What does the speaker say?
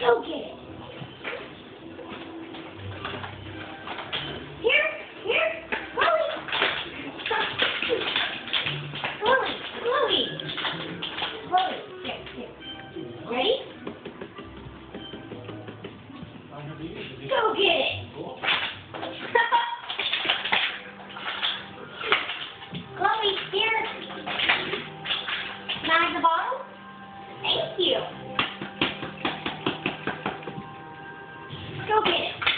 Go get it. Here, here, Chloe. Chloe, Chloe. Chloe, here, here. Ready? Go get it. Chloe, here. The bottle? Thank you. go get it.